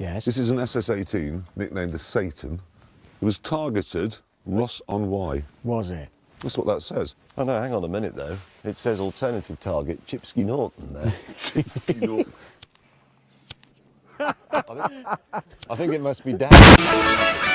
Yes. This is an SS-18, nicknamed the Satan. It was targeted Ross on Wye. Was it? That's what that says. Oh no, hang on a minute though. It says alternative target Chipsky Norton there. I think, I think it must be down.